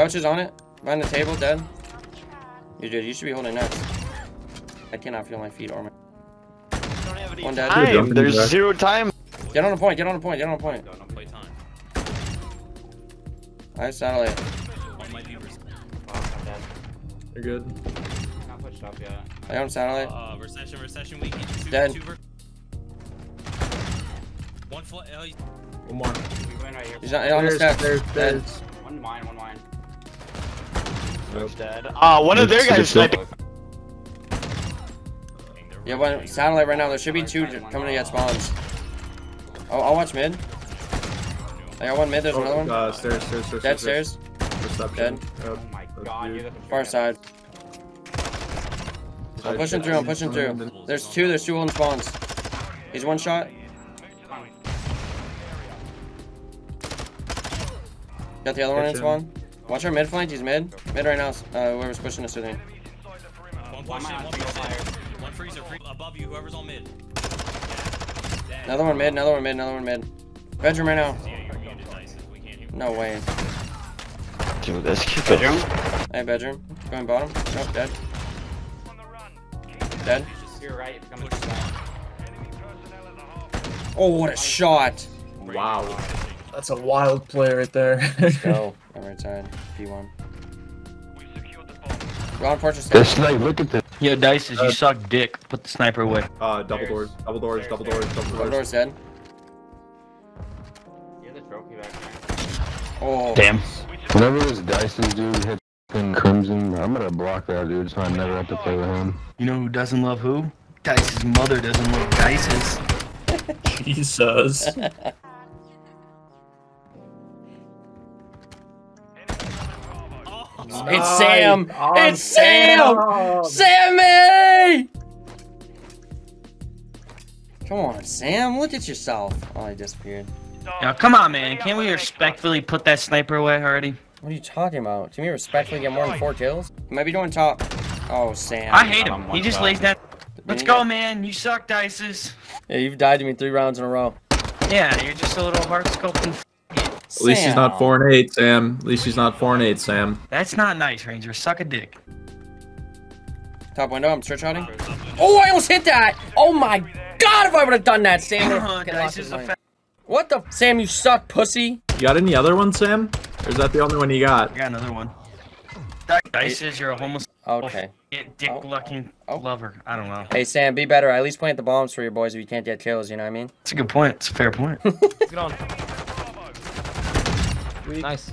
Couch is on it. Behind the table, dead. You did. You should be holding next. I cannot feel my feet or my. One dead. Time. There's zero time. Get on a point. Get on a point. Get on a point. Don't play time. Nice satellite. One might be res- You're good. Not pushed up yet. I own satellite. uh, recession, recession week. Two, Dead. two one fl- uh, One more. We win right here. He's on, on the There's, steps. there's, Dead. there's. One mine, one mine. Nope. Dead. Ah, one of their guys sniping. Yeah, one satellite right now. There should be two coming to get spawns. Oh, I'll watch mid. I got one mid. There's another Oh, one. uh, stairs, stairs, stairs. Dead stairs. Reception. Dead. Oh my god, you. you're the Far side. I'm pushing through. I'm pushing through. There's two. There's two on spawns. He's one shot. Got the other one in Kitchen. spawn. Watch our mid flank. He's mid. Mid right now. Uh, whoever's pushing us today. one One push in, one single push in. fire. One freezer, free above you, whoever's on mid. Another one mid. Another one mid. Another one mid. Bedroom right now. Yeah, you're muted, Dice. We can't hear. No way. Dude, let's keep it. Hey, bedroom. Going bottom. Nope, dead. Dead. You're right, if you come to the side. Oh, what a shot. Wow. That's a wild play right there. Go. On right side. P1. Ron Fortress. This like, look at this. Yo, Dices, Uh, you suck dick. Put the sniper away. uh, double doors, double doors, double doors, double One doors. door's dead. You have the trophy back there. Oh. Damn. Whenever this Dyson dude hits fucking Crimson, I'm gonna block that dude so I never have to play with him. You know who doesn't love who? Dice's mother doesn't love Dices. Jesus. It's Sam. It's Sam. Sammy. Come on, Sam. Look at yourself. Oh, he disappeared. Now, come on, man. Can't we respectfully put that sniper away already? What are you talking about? Can we respectfully get more than four kills? Maybe might be doing top. Oh, Sam. I hate him. one He just shot. lays down. Let's go, man. You suck, Dices. Yeah, you've died to me three rounds in a row. Yeah, you're just a little hard sculpting. At least he's not four and eight, Sam. At least he's not four and eight, Sam. That's not nice, Ranger. Suck a dick. Top window. I'm stretch shotting. Oh, I almost hit that. Oh my God! If I would have done that, Sam. would've fucking lost Dice his is a mind. fa- What the? Sam, you suck, pussy. You got any other ones, Sam? Or is that the only one you got? I got another one. Dices, you're a homeless Okay. dick lucking oh. oh. lover. I don't know. Hey, Sam, be better. At least plant the bombs for your boys if you can't get kills. You know what I mean? It's a good point. It's a fair point. Get on. Nice.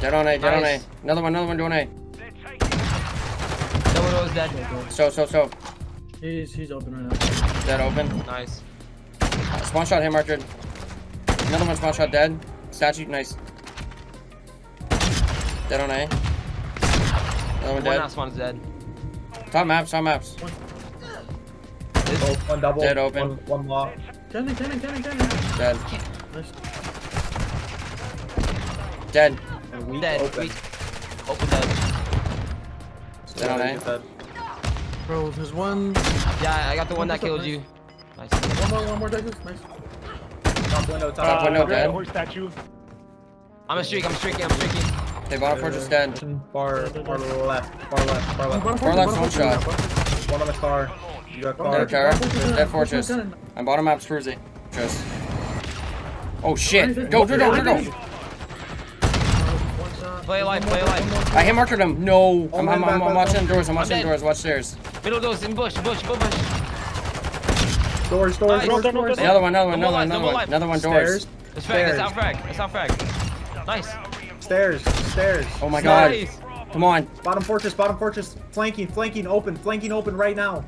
Dead on A. Dead on A. Another one. Another one doing A. Double doors dead. So, so, so. He's he's open right now. Dead open. Nice. Spawn shot hit marker. Another one spawn shot dead. Statue, nice. Dead on A. Another one One dead. last one's dead. Top maps, top maps. Oh, one double. Dead open. One, one lock. Cannon, cannon, cannon, cannon. Dead. Nice. Dead. And weak Dead. open. Weak. Open dead. Dead on A. Get that. Bro, there's one. Yeah, I got the one that killed you. Nice. One more, one more, Texas. Nice. Top window, oh, top, Top window oh, dead. Oh. I'm a streak. I'm streaking. I'm streaking. Hey, bottom fortress dead. Far, far left, far left, far left. Far left, one shot. One on the car. You got Dead car. car. Dead fortress. I'm bottom maps cruising. Just. Oh shit. Go, go, go, go, go. Play alive. Play alive. I hit marked him. No. Oh, I'm, I'm, man, I'm, I'm watching doors. I'm I'm watching doors. Watch stairs. Middle doors in bush. Bush. Bush. Bush. Doors, doors, Nice. doors, doors. Another one, another one, another one, another one. Another one doors. Stairs, It's frag. It's out frag. It's out frag. Nice. stairs, stairs. Oh my god. Nice. Come on. Bottom fortress, bottom fortress. Flanking, flanking, open, flanking, open right now.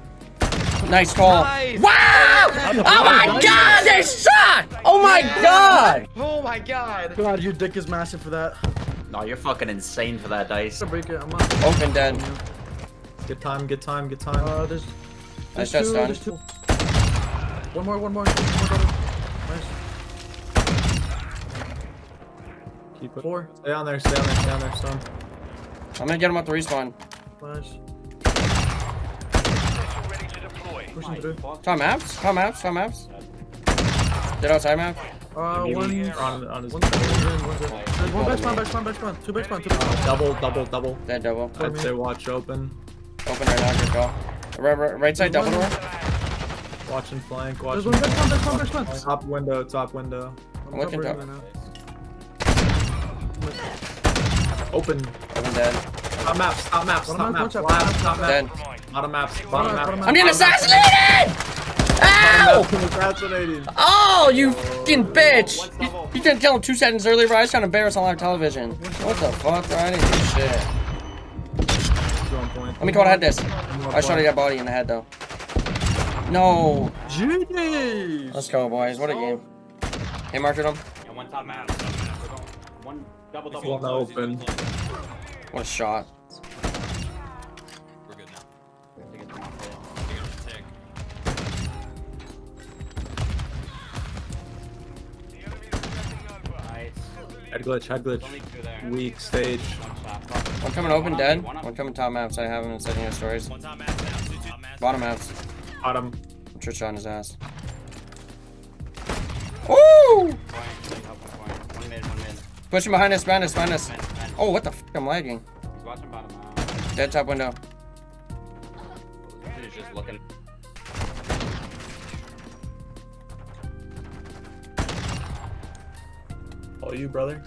Nice call. Nice. Wow! Oh my god, they shot! Oh my god! Oh my god. God, your dick is massive for that. No, you're fucking insane for that dice. I'm break it. I'm not. Open dead. Good time, good time, good time. Uh, there's. Nice shot, two, Stun. there's. One more, one more. One more. Nice. Keep it. Four. Stay on there, stay on there, stay on there, stone. I'm gonna get him up to respawn. Nice. Pushing through. Top maps, top maps, top maps. Dead outside map. Uh, one. On, on his One, one, one, There's one back spawn, back spawn, back spawn. Two back spawn, two back spawn. double, double, double. Dead double. I'd say watch open. Open right now, good call. Right, right, right side double door. Watch and flank. There's Watch one and back spawn, back spawn, back spawn. Top window, top window. I'm looking top top. right now. Open. Open dead. Top maps, top maps, One top maps. Top maps, top Dead. Maps. Bottom maps, bottom Bottom maps. I'm getting assassinated! Ow! Assassinating. Oh, you fucking bitch! You, you didn't kill him two seconds earlier, bro. I was trying to embarrass on live television. What the fuck, bro? I didn't do shit. Two on point. Let me go ahead this. One I shot point. that body in the head, though. No. Jeez. Let's go, boys. What a game. Hey, marked him. And one top map. One double double. One open. What a shot. Head glitch, head glitch. Only two there. Weak stage. One shot. One coming open, One dead. up, one up. One coming top maps. I have him in setting of stories. One top maps now. Two top maps. Bottom maps. Bottom. I'm sure shot in his ass. Woo! Point. One point. One mid, one mid. Pushing behind us, behind us, behind us. Man, man. Oh, what the f? I'm lagging. He's watching bottom. Uh, dead top window. He's just looking. Oh, you, brother.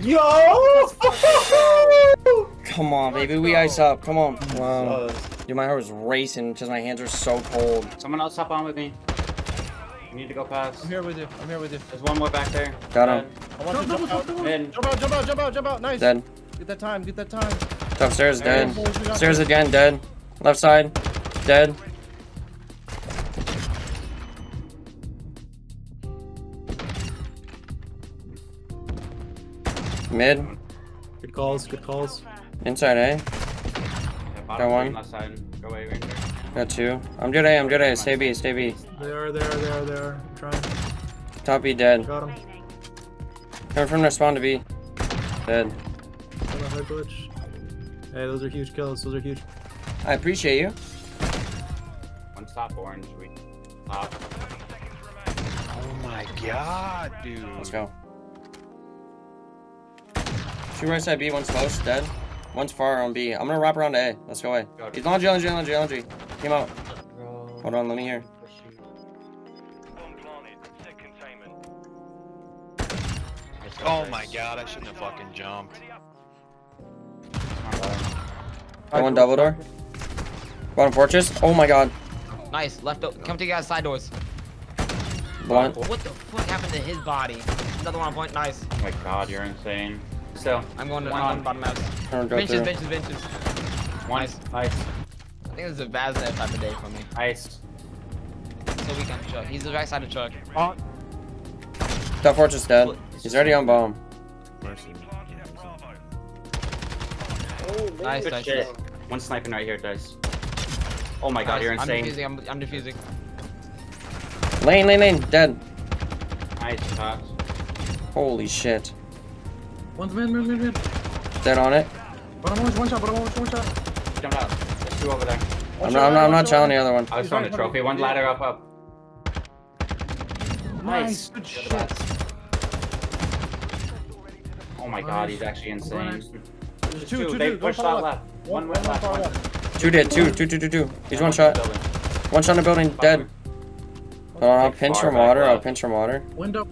Yo! Come on, baby. We ice up. Come on. Wow. Dude, my heart was racing because my hands are so cold. Someone else hop on with me. You need to go past. I'm here with you. I'm here with you. There's one more back there. Got him. I want to jump out. Mid. Jump out, jump out, jump out, jump out. Nice. Dead. Get that time, get that time. Top stairs, dead. Boys, we got Stairs again, dead. Left side, dead. Mid, good calls, good calls. inside A. Yeah, Got one. Left side. Go away, Ranger. Got two. I'm good A, I'm good A. Stay B, stay B. They are, they are, they are, they are. Trying. Top B dead. Got him. Coming from their spawn to B. Dead. Got a head glitch. Hey, those are huge kills. Those are huge. I appreciate you. One stop orange. We top. Oh my god, dude. Let's go. Two right side B, one's close, dead. One's far on B. I'm gonna wrap around to A. Let's go A. He's on G, on G, on G, on G. Came out. Hold on, let me hear. Oh my god, I shouldn't have fucking jumped. Got one double door. Bottom fortress. Oh my god. Nice. Left. o- Come to you guys side doors. Blunt. What the fuck happened to his body? Another one on point. Nice. Oh my god, you're insane. Still. I'm going to. One I'm on. going bottom house. Gonna go Benches, through. benches, benches. One. Nice. Nice. I think this is a Vaznet type of day for me. Nice. So we can truck. He's the right side of the truck. Oh. Top fortress dead. He's already on bomb. Nice, Good nice. shit. nice. One sniping right here, Dice. Oh my god, Nice. you're insane. I'm defusing. I'm, I'm defusing. Lane, lane, lane. Dead. Nice shots. Holy shit. One's mid, mid, mid, mid. Dead on it. Bottom orange, one shot, bottom orange, one shot. Jumped out. There's two over there. I'm not, I'm not, I'm not challenging the other one. I was throwing the trophy. One ladder up, up. Nice, good shit. Oh my god, he's actually insane. Nice. There's Two, two, They two, pushed far out left. left. One went one left. far One. left. Two dead. Two, two, two, two, two. He's And one shot. One shot in the building. Dead. Hold on, I'll pinch from water. I'll pinch from water. Window.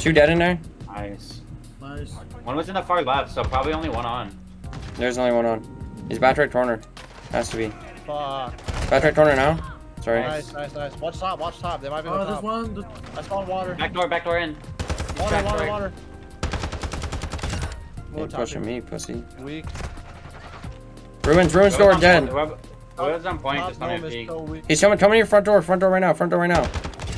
Two dead in there. Nice. Nice. One was in the far left, so probably only one on. There's only one on. He's back right corner. Has to be. Fuck. Back right corner now. Sorry. Nice, nice, nice. Watch top, watch top. They might be Oh, on there's top. one. th- I spawned water. Back door, back door in. Water, back water, door. water. You're pushing me, pussy. Weak. Ruins, ruins door dead. point- Whoever, whoever's on point, just let gnome me is peek. so. He's coming, coming to your front door, front door right now, front door right now.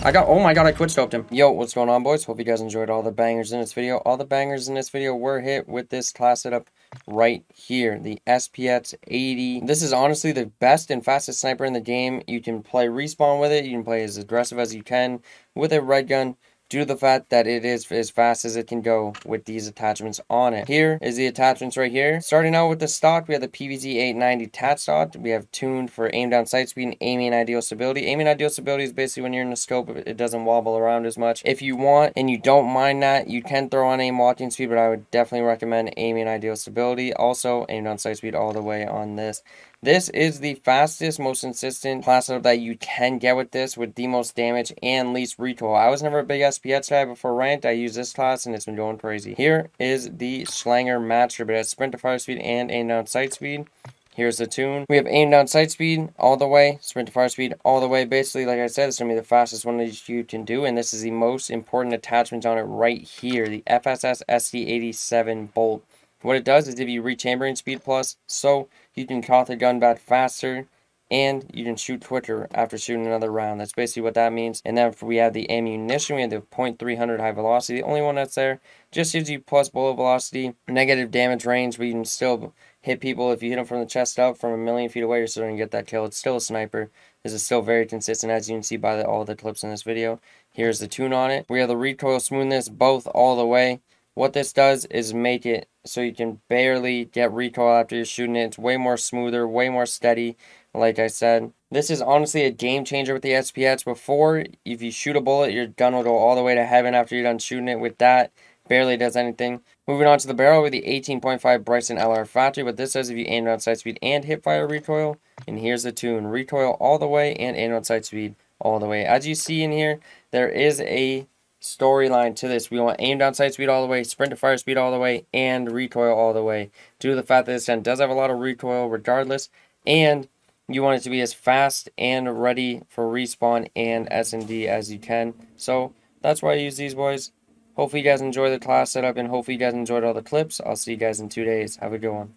I got, oh my god, I quick scoped him. Yo, what's going on, boys? Hope you guys enjoyed all the bangers in this video. All the bangers in this video were hit with this class setup right here, the SPX 80. This is honestly the best and fastest sniper in the game. You can play respawn with it. You can play as aggressive as you can with a red gun. Due to the fact that it is as fast as it can go with these attachments on it. Here is the attachments right here. Starting out with the stock, we have the PVZ 890 tat stock. We have tuned for aim down sight speed and aiming ideal stability. Aiming ideal stability is basically when you're in the scope, it doesn't wobble around as much. If you want and you don't mind that, you can throw on aim walking speed, but I would definitely recommend aiming ideal stability. Also, aim down sight speed all the way on this. This is the fastest, most consistent class setup that you can get with this, with the most damage and least recoil. I was never a big SPX guy before ranked. I use this class and it's been going crazy. Here is the Schlanger but it has sprint to fire speed and aim down sight speed. Here's the tune. We have aim down sight speed all the way, sprint to fire speed all the way. Basically, like I said, it's going to be the fastest one that you can do, and this is the most important attachment on it right here, the FSS SD87 bolt. What it does is give you rechambering speed plus, so you can cock the gun back faster, and you can shoot quicker after shooting another round. That's basically what that means. And then we have the ammunition, we have the .300 high velocity. The only one that's there just gives you plus bullet velocity, negative damage range, but you can still hit people. If you hit them from the chest up from a million feet away, you're still going to get that kill. It's still a sniper. This is still very consistent, as you can see by the, all the clips in this video. Here's the tune on it. We have the recoil smoothness both all the way. What this does is make it so you can barely get recoil after you're shooting it. It's way more smoother, way more steady, like I said. This is honestly a game changer with the SPX. Before, if you shoot a bullet, your gun will go all the way to heaven after you're done shooting it. With that, barely does anything. Moving on to the barrel with the 18.5 Bryson LR Factory. What this does if you aim down sight speed and hip fire recoil. And here's the tune. Recoil all the way and aim down sight speed all the way. As you see in here, there is a storyline to this. We want aim down sight speed all the way, sprint to fire speed all the way, and recoil all the way. Due to the fact that this gun does have a lot of recoil regardless, and you want it to be as fast and ready for respawn and S&D as you can. So that's why I use these boys. Hopefully you guys enjoy the class setup and hopefully you guys enjoyed all the clips. I'll see you guys in two days. Have a good one.